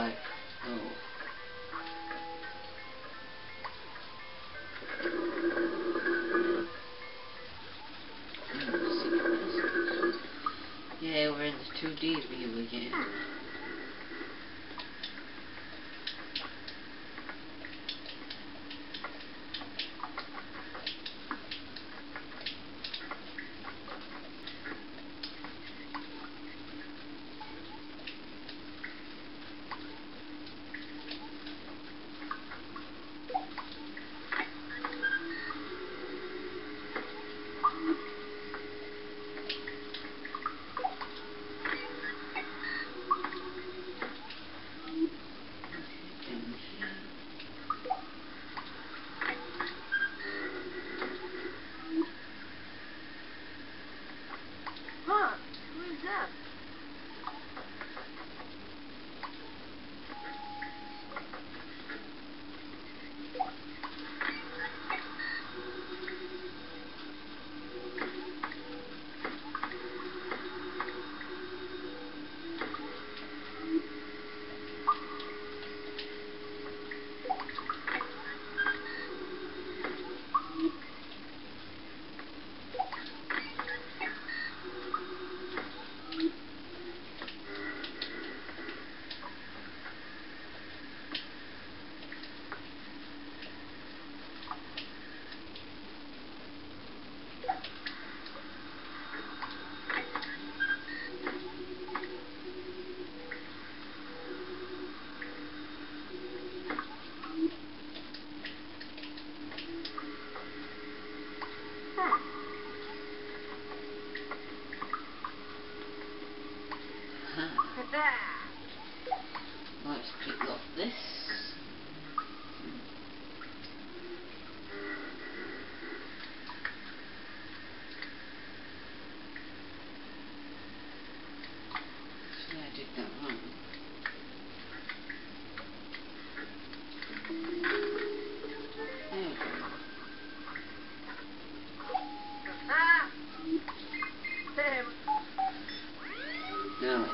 like, oh. Yeah, we're in the 2D view again. Now,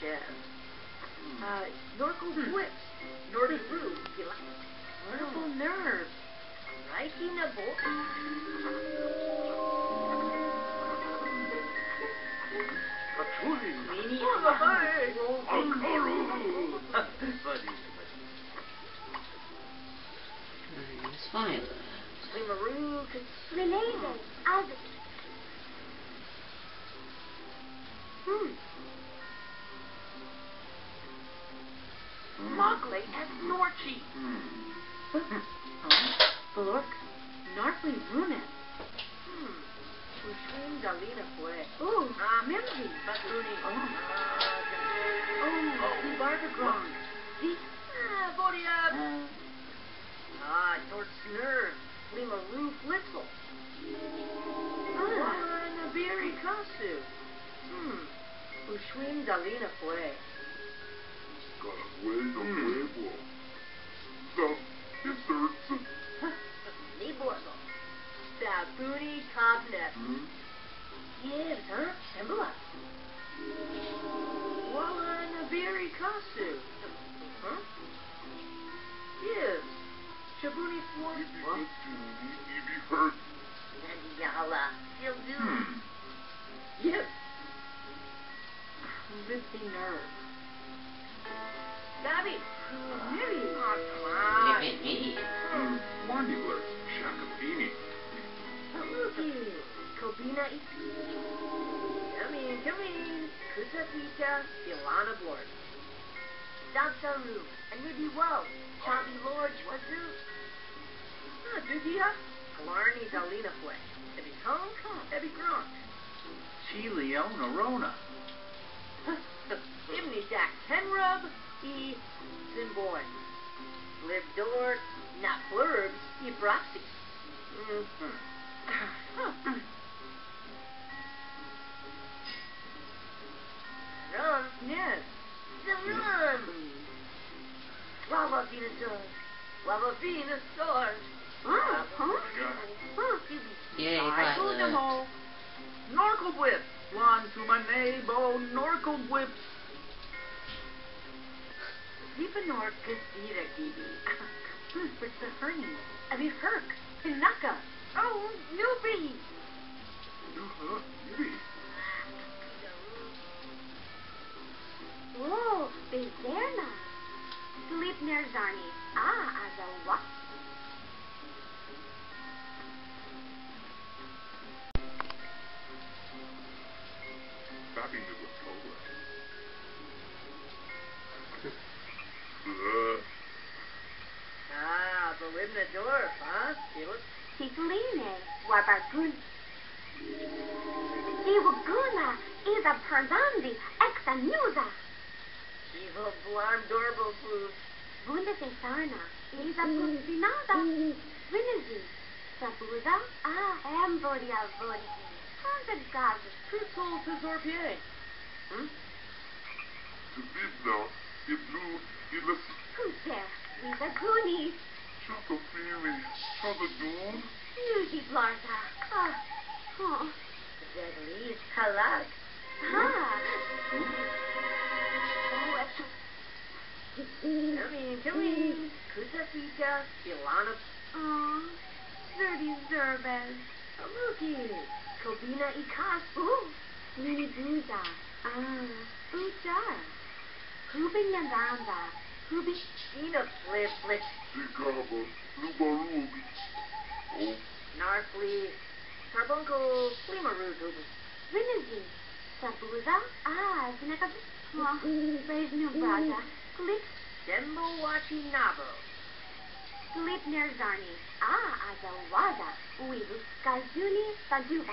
chest. Uh, Norco whips. Nordy Roo. Wonderful nerve. Reiki Nabo. Patuli. Mini Nice Violet. Limaroo. Releve, Ave. Hmm. Mockley and Norchi. Hmm. Balork. Narfly Runet. Hmm. Ushwin Dalina Fue. Ooh. Ah, Mimsy. Bakuni. Oh. Ah, Oh, the Barbergron. The. Ah, Dalina Fue. Carahuelo nuevo. The desserts. Niborgo. Sabuni Topnet. Hmm. Yes, huh? Shembla. Walla Nabiri Kasu. Huh? Yes. Shabuni Fort. Ibi Batuni, Ibi hurt. Yala. Still do. Hmm. Yes. Lifting nerve. Gabby. Maybe. Oh, come Give it me. Hmm. Monular. Shakabini. Haluki. Kobina Iti. Come in, come in. Kusapika. Ilana Blord. Dansaru. And maybe well. Chabi Lord Wazu. Ah, Dudia. Galarni Dalina Fue. Ebi Hong. Ebi Gronk. Chile Rona. Imni Dak Tenrub. E. Zimboy. Liv Dort. Not Blurbs. E. Broxy. Mm-hmm. Huh. Run. Yes. The run. Lava Venusaur. Lava Venusaur. Huh? Huh. Yay, I Violet. them all. Norcal whip. One to my neighbor. Norcal whip. Lipanor Kasira Gibi. What's the hernia? I mean, Herc. Pinaka. Oh, newbie. Oh, Bezerna. Sleep near Zarni. Ah, It was Tigline. Wabagun. Iwaguna. Ida Perzandi. Exanuza. Evil Blarm Dorbo Food. Bundesesarna. Ida Pusinada. Vinizi. Sabuza. Ah, Ambodia Vodi. Hundred gazes. Truthful to Zorpier. Hmm? Tibidna. Iblu. Ilas. Who's there? Lisa Goonies. Nuzi Blarta. Ah. Oh. Zedli Halak. Ah. Oh, that's Come in, come in. Kusapika. Ilana. Oh. Zerdy Zerbez. Aluki. Kobina Ikas. Ooh. Lini Buza. Ah. Ujar. Hubin Yandanda. Hubi. Ina Flip Flip. Sigaba. Lubarug. Oh. Narfleet. Carbuncle. Limaru Dubu. Sabuza. Ah. Zineka. Oh. Brave new Braja. Clip. Dembo Wachi Nabo. Sleep near Zarni. Ah, Azawaza. Weevu. Kazuni. Bajuba.